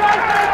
Go, go, go!